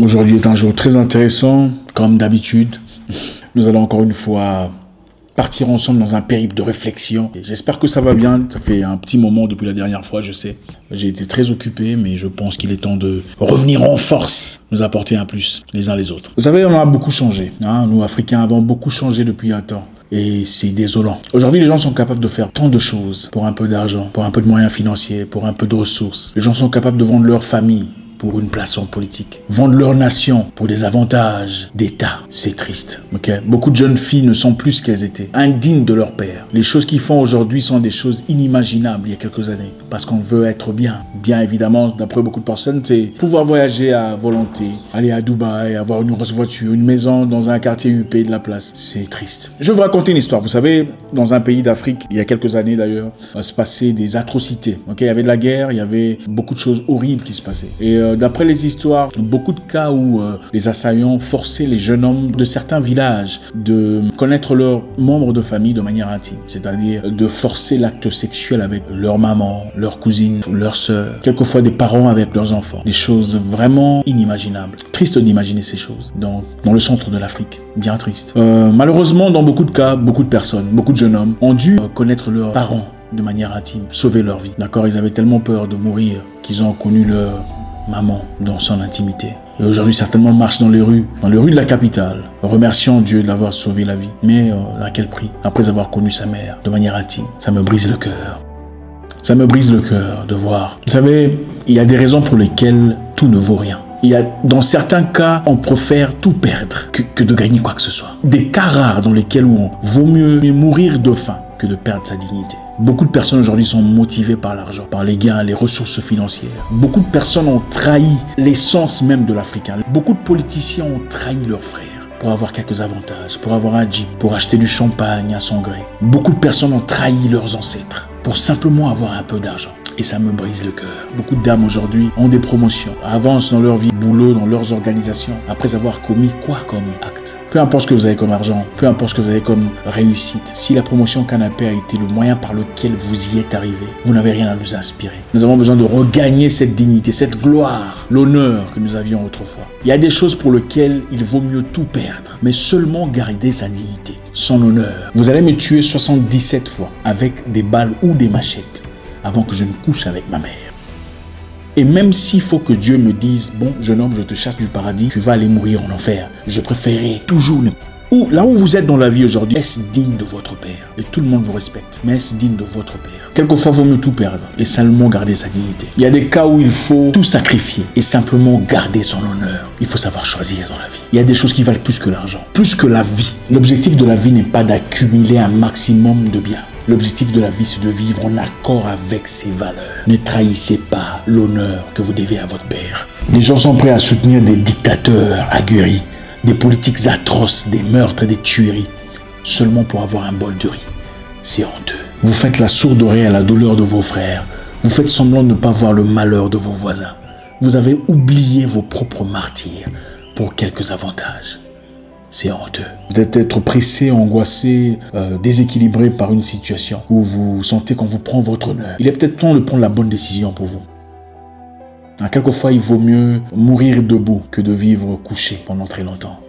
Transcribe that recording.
Aujourd'hui est un jour très intéressant, comme d'habitude. Nous allons encore une fois partir ensemble dans un périple de réflexion. J'espère que ça va bien. Ça fait un petit moment depuis la dernière fois, je sais. J'ai été très occupé, mais je pense qu'il est temps de revenir en force, nous apporter un plus les uns les autres. Vous savez, on a beaucoup changé. Hein. Nous, Africains, avons beaucoup changé depuis un temps. Et c'est désolant. Aujourd'hui, les gens sont capables de faire tant de choses pour un peu d'argent, pour un peu de moyens financiers, pour un peu de ressources. Les gens sont capables de vendre leur famille, pour une place en politique, vendre leur nation pour des avantages d'État. C'est triste. ok? Beaucoup de jeunes filles ne sont plus ce qu'elles étaient, indignes de leur père. Les choses qu'ils font aujourd'hui sont des choses inimaginables il y a quelques années, parce qu'on veut être bien. Bien évidemment, d'après beaucoup de personnes, c'est pouvoir voyager à volonté, aller à Dubaï, avoir une grosse voiture, une maison dans un quartier UP de la place. C'est triste. Je vais vous raconter une histoire. Vous savez, dans un pays d'Afrique, il y a quelques années d'ailleurs, se passaient des atrocités. ok? Il y avait de la guerre, il y avait beaucoup de choses horribles qui se passaient. Et euh, d'après les histoires, beaucoup de cas où euh, les assaillants forçaient les jeunes hommes de certains villages de connaître leurs membres de famille de manière intime, c'est-à-dire de forcer l'acte sexuel avec leur maman, leur cousine, leur sœur, quelquefois des parents avec leurs enfants, des choses vraiment inimaginables. Triste d'imaginer ces choses dans, dans le centre de l'Afrique, bien triste. Euh, malheureusement, dans beaucoup de cas, beaucoup de personnes, beaucoup de jeunes hommes ont dû euh, connaître leurs parents de manière intime, sauver leur vie. D'accord, ils avaient tellement peur de mourir qu'ils ont connu leur maman dans son intimité. Et aujourd'hui, certainement marche dans les rues, dans les rues de la capitale, remerciant Dieu de l'avoir sauvé la vie. Mais euh, à quel prix? Après avoir connu sa mère de manière intime. Ça me brise le cœur. Ça me brise le cœur de voir. Vous savez, il y a des raisons pour lesquelles tout ne vaut rien. Il y a, dans certains cas, on préfère tout perdre que, que de gagner quoi que ce soit. Des cas rares dans lesquels on vaut mieux mourir de faim que de perdre sa dignité. Beaucoup de personnes aujourd'hui sont motivées par l'argent, par les gains, les ressources financières. Beaucoup de personnes ont trahi l'essence même de l'Africain. Beaucoup de politiciens ont trahi leurs frères pour avoir quelques avantages, pour avoir un jeep, pour acheter du champagne à son gré. Beaucoup de personnes ont trahi leurs ancêtres pour simplement avoir un peu d'argent et ça me brise le cœur. Beaucoup de dames aujourd'hui ont des promotions, avancent dans leur vie, boulot, dans leurs organisations, après avoir commis quoi comme acte? Peu importe ce que vous avez comme argent, peu importe ce que vous avez comme réussite, si la promotion canapé a été le moyen par lequel vous y êtes arrivé, vous n'avez rien à nous inspirer. Nous avons besoin de regagner cette dignité, cette gloire, l'honneur que nous avions autrefois. Il y a des choses pour lesquelles il vaut mieux tout perdre, mais seulement garder sa dignité, son honneur. Vous allez me tuer 77 fois avec des balles ou des machettes avant que je ne couche avec ma mère. Et même s'il faut que Dieu me dise, bon, jeune homme, je te chasse du paradis, tu vas aller mourir en enfer, je préférerais toujours ne ou là où vous êtes dans la vie aujourd'hui, est-ce digne de votre Père? Et tout le monde vous respecte, mais est-ce digne de votre Père? Quelquefois, il vaut mieux tout perdre et simplement garder sa dignité. Il y a des cas où il faut tout sacrifier et simplement garder son honneur. Il faut savoir choisir dans la vie. Il y a des choses qui valent plus que l'argent, plus que la vie. L'objectif de la vie n'est pas d'accumuler un maximum de biens. L'objectif de la vie, c'est de vivre en accord avec ses valeurs. Ne trahissez pas l'honneur que vous devez à votre père. Les gens sont prêts à soutenir des dictateurs aguerris, des politiques atroces, des meurtres et des tueries, seulement pour avoir un bol de riz. C'est honteux. Vous faites la sourde oreille à la douleur de vos frères. Vous faites semblant de ne pas voir le malheur de vos voisins. Vous avez oublié vos propres martyrs pour quelques avantages. C'est honteux. Vous êtes peut-être pressé, angoissé, euh, déséquilibré par une situation où vous sentez qu'on vous prend votre honneur. Il est peut-être temps de prendre la bonne décision pour vous. Hein, quelquefois, il vaut mieux mourir debout que de vivre couché pendant très longtemps.